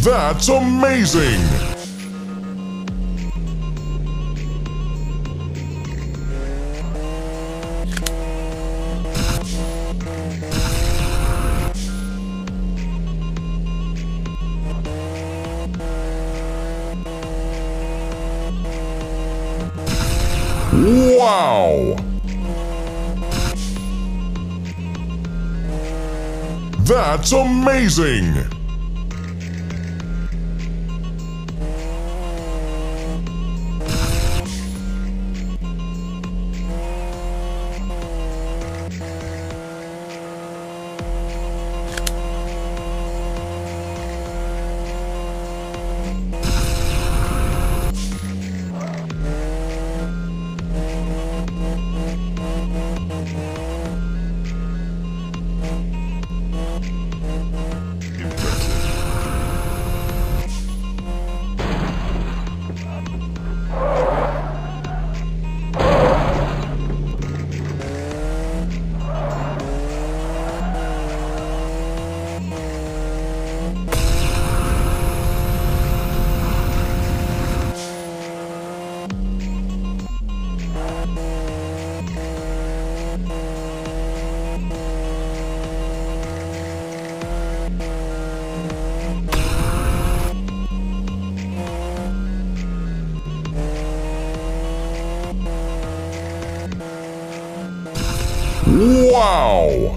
That's amazing! Wow! That's amazing! Wow!